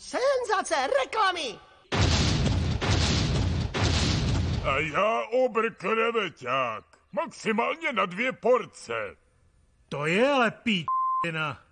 Senzace, reklamy! A já obr kreveťák. Maximálně na dvě porce. To je ale píčina.